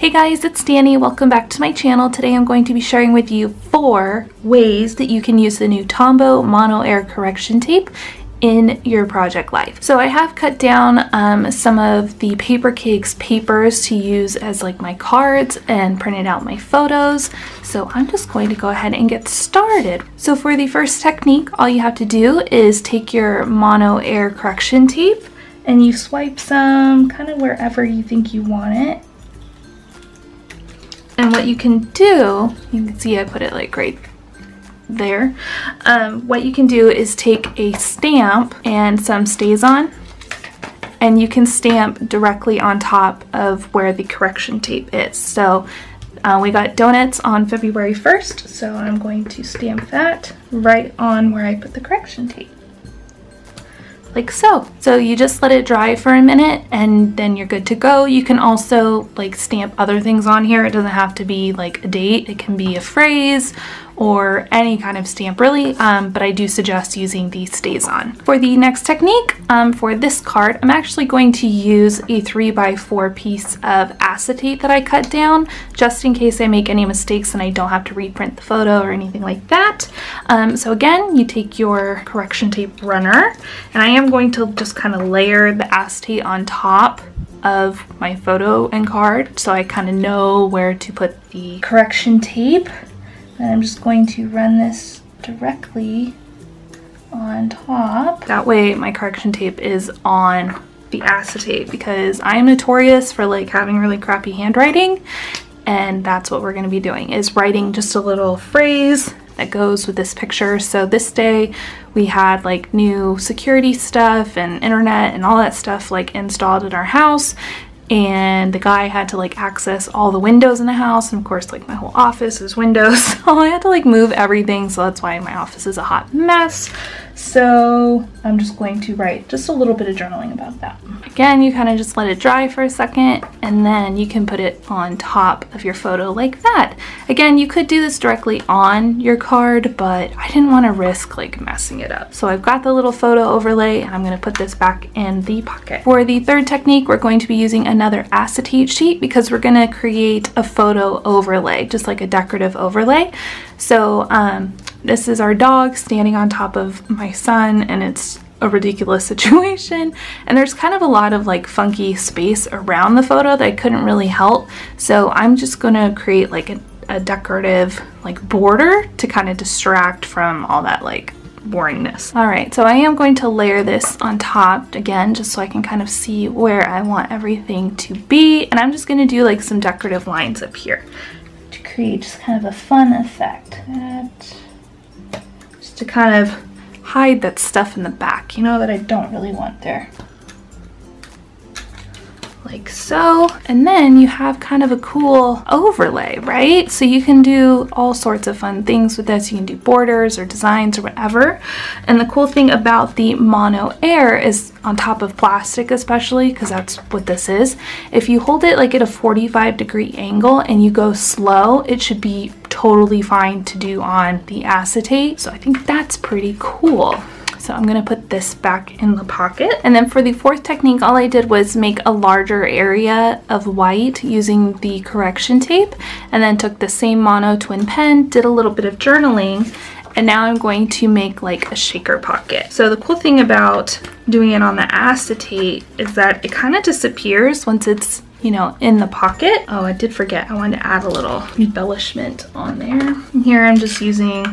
Hey guys, it's Dani. Welcome back to my channel. Today I'm going to be sharing with you four ways that you can use the new Tombow Mono Air Correction Tape in your project life. So I have cut down um, some of the Papercakes papers to use as like my cards and printed out my photos. So I'm just going to go ahead and get started. So for the first technique, all you have to do is take your Mono Air Correction Tape and you swipe some kind of wherever you think you want it and what you can do, you can see I put it like right there. Um, what you can do is take a stamp and some StazOn and you can stamp directly on top of where the correction tape is. So uh, we got donuts on February 1st, so I'm going to stamp that right on where I put the correction tape like so. So you just let it dry for a minute and then you're good to go. You can also like stamp other things on here. It doesn't have to be like a date. It can be a phrase or any kind of stamp really, um, but I do suggest using the StazOn. For the next technique, um, for this card, I'm actually going to use a 3 by 4 piece of acetate that I cut down, just in case I make any mistakes and I don't have to reprint the photo or anything like that. Um, so again, you take your correction tape runner, and I am going to just kind of layer the acetate on top of my photo and card so I kind of know where to put the correction tape and I'm just going to run this directly on top. That way my correction tape is on the acetate because I'm notorious for like having really crappy handwriting and that's what we're going to be doing is writing just a little phrase that goes with this picture. So this day we had like new security stuff and internet and all that stuff like installed in our house. And the guy had to like access all the windows in the house. And of course like my whole office is windows. So I had to like move everything. So that's why my office is a hot mess so I'm just going to write just a little bit of journaling about that. Again, you kind of just let it dry for a second and then you can put it on top of your photo like that. Again, you could do this directly on your card, but I didn't want to risk like messing it up. So I've got the little photo overlay and I'm going to put this back in the pocket. For the third technique, we're going to be using another acetate sheet because we're going to create a photo overlay, just like a decorative overlay. So um, this is our dog standing on top of my son and it's a ridiculous situation and there's kind of a lot of like funky space around the photo that I couldn't really help so I'm just gonna create like a, a decorative like border to kind of distract from all that like boringness. Alright, so I am going to layer this on top again just so I can kind of see where I want everything to be and I'm just to do like some decorative lines up here to create just kind of a fun effect. That to kind of hide that stuff in the back, you know, that I don't really want there like so. And then you have kind of a cool overlay, right? So you can do all sorts of fun things with this. You can do borders or designs or whatever. And the cool thing about the Mono Air is on top of plastic especially, because that's what this is, if you hold it like at a 45 degree angle and you go slow, it should be totally fine to do on the acetate. So I think that's pretty cool. So I'm gonna put this back in the pocket. And then for the fourth technique, all I did was make a larger area of white using the correction tape and then took the same mono twin pen, did a little bit of journaling, and now I'm going to make like a shaker pocket. So the cool thing about doing it on the acetate is that it kind of disappears once it's you know, in the pocket. Oh, I did forget. I wanted to add a little embellishment on there. And here I'm just using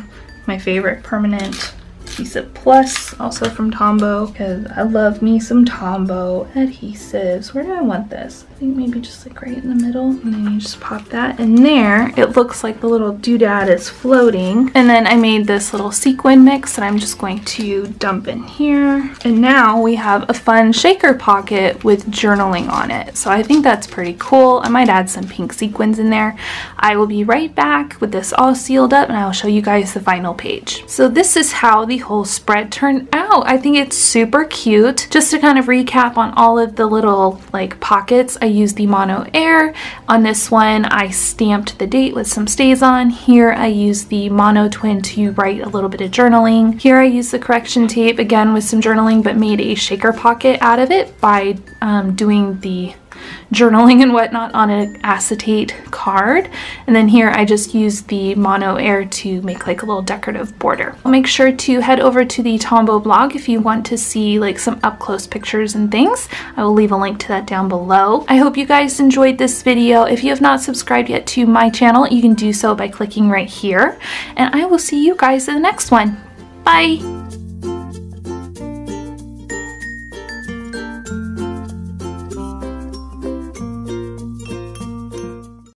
my favorite permanent adhesive plus also from Tombow because I love me some Tombow adhesives. Where do I want this? I think maybe just like right in the middle and then you just pop that in there. It looks like the little doodad is floating. And then I made this little sequin mix that I'm just going to dump in here. And now we have a fun shaker pocket with journaling on it. So I think that's pretty cool. I might add some pink sequins in there. I will be right back with this all sealed up and I will show you guys the final page. So this is how the whole spread turned out. I think it's super cute. Just to kind of recap on all of the little like pockets, I used the Mono Air. On this one, I stamped the date with some StazOn. Here, I used the Mono Twin to write a little bit of journaling. Here, I used the correction tape again with some journaling, but made a shaker pocket out of it by um, doing the journaling and whatnot on an acetate card. And then here I just used the Mono Air to make like a little decorative border. I'll Make sure to head over to the Tombow blog if you want to see like some up close pictures and things. I will leave a link to that down below. I hope you guys enjoyed this video. If you have not subscribed yet to my channel, you can do so by clicking right here. And I will see you guys in the next one. Bye!